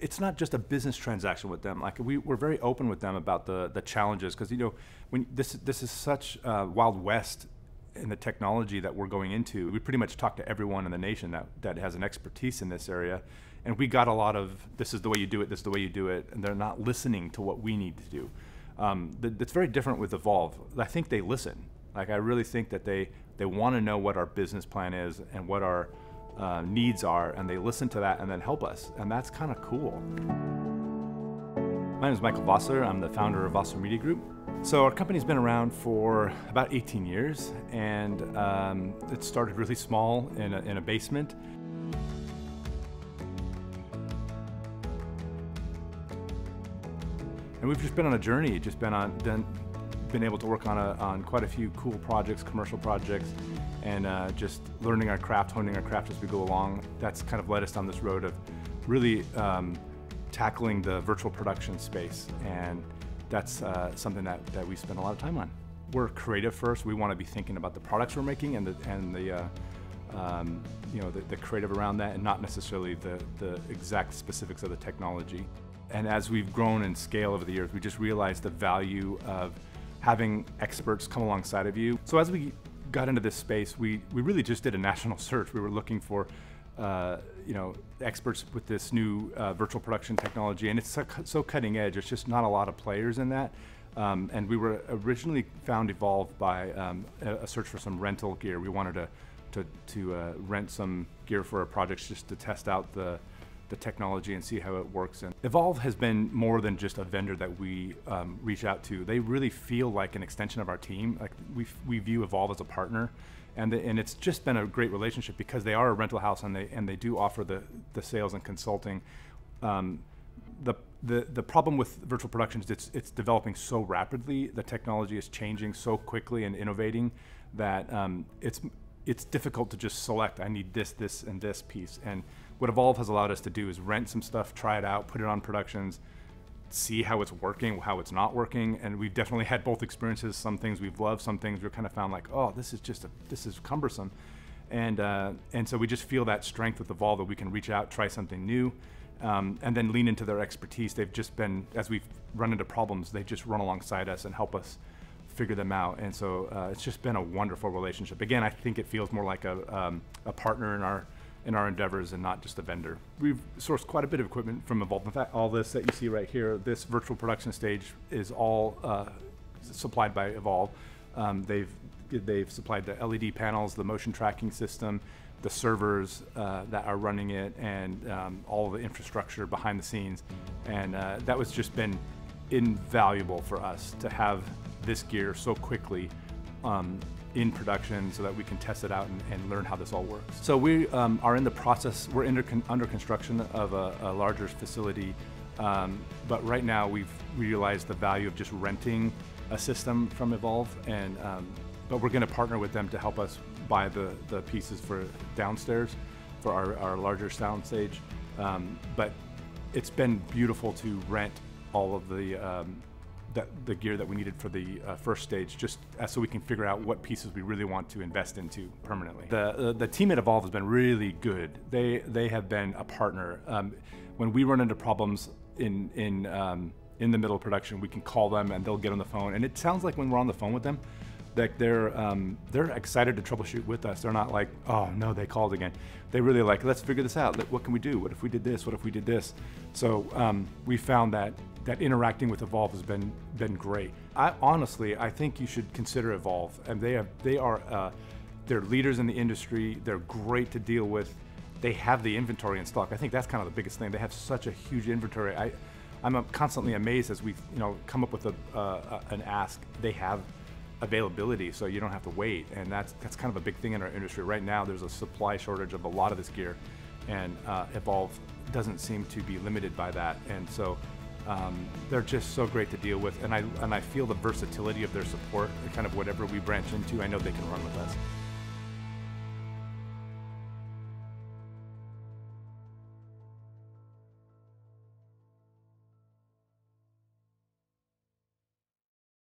it's not just a business transaction with them. Like we, we're very open with them about the the challenges because you know when this this is such uh, wild west in the technology that we're going into. We pretty much talk to everyone in the nation that that has an expertise in this area, and we got a lot of this is the way you do it, this is the way you do it, and they're not listening to what we need to do. Um, that's very different with Evolve. I think they listen. Like I really think that they they want to know what our business plan is and what our uh, needs are, and they listen to that and then help us, and that's kind of cool. My name is Michael Vossler. I'm the founder of Vossler Media Group. So our company's been around for about 18 years, and um, it started really small in a, in a basement. And we've just been on a journey, just been on, been, been able to work on, a, on quite a few cool projects, commercial projects, and uh, just learning our craft, honing our craft as we go along. That's kind of led us down this road of really um, tackling the virtual production space, and that's uh, something that, that we spend a lot of time on. We're creative first. We want to be thinking about the products we're making and the, and the uh, um, you know, the, the, creative around that, and not necessarily the, the exact specifics of the technology. And as we've grown in scale over the years, we just realized the value of having experts come alongside of you. So as we got into this space, we, we really just did a national search. We were looking for uh, you know, experts with this new uh, virtual production technology, and it's so, so, cutting edge. There's just not a lot of players in that. Um, and we were originally found Evolve by um, a, a, search for some rental gear. We wanted to to, to uh, rent some gear for our projects just to test out the the technology and see how it works. And Evolve has been more than just a vendor that we um, reach out to. They really feel like an extension of our team. Like we, we view Evolve as a partner. And, the, and it's just been a great relationship because they are a rental house and they, and they do offer the, the sales and consulting. Um, the, the, the problem with virtual production is it's, it's developing so rapidly, the technology is changing so quickly and innovating that um, it's, it's difficult to just select, I need this, this, and this piece. And what Evolve has allowed us to do is rent some stuff, try it out, put it on productions, see how it's working, how it's not working, and we've definitely had both experiences. Some things we've loved, some things we've kind of found like, oh, this is just a, this is cumbersome, and uh, and so we just feel that strength with Evolve that we can reach out, try something new, um, and then lean into their expertise. They've just been as we've run into problems, they just run alongside us and help us figure them out. And so uh, it's just been a wonderful relationship. Again, I think it feels more like a, um, a partner in our in our endeavors and not just a vendor. We've sourced quite a bit of equipment from Evolve. In fact, all this that you see right here, this virtual production stage is all uh, supplied by Evolve. Um, they've they've supplied the LED panels, the motion tracking system, the servers uh, that are running it, and um, all the infrastructure behind the scenes. And uh, that was just been invaluable for us to have this gear so quickly um, in production so that we can test it out and, and learn how this all works. So we um, are in the process, we're con under construction of a, a larger facility, um, but right now we've realized the value of just renting a system from Evolve, and um, but we're going to partner with them to help us buy the, the pieces for downstairs for our, our larger sound stage. Um, but it's been beautiful to rent all of the um, that, the gear that we needed for the uh, first stage, just uh, so we can figure out what pieces we really want to invest into permanently. The, uh, the team at Evolve has been really good. They, they have been a partner. Um, when we run into problems in, in, um, in the middle of production, we can call them and they'll get on the phone. And it sounds like when we're on the phone with them, that they're um, they're excited to troubleshoot with us. They're not like, oh no, they called again. They really like, let's figure this out. What can we do? What if we did this? What if we did this? So um, we found that that interacting with Evolve has been been great. I, honestly, I think you should consider Evolve, and they have they are uh, they're leaders in the industry. They're great to deal with. They have the inventory in stock. I think that's kind of the biggest thing. They have such a huge inventory. I, I'm constantly amazed as we you know come up with a, uh, an ask. They have availability, so you don't have to wait, and that's that's kind of a big thing in our industry right now. There's a supply shortage of a lot of this gear, and uh, Evolve doesn't seem to be limited by that, and so um, they're just so great to deal with, and I and I feel the versatility of their support. Kind of whatever we branch into, I know they can run with us.